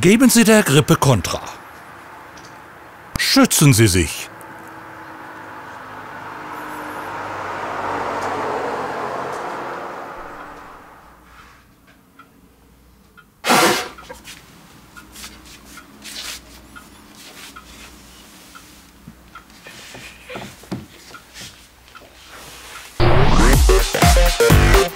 Geben Sie der Grippe Kontra. Schützen Sie sich. Thank you.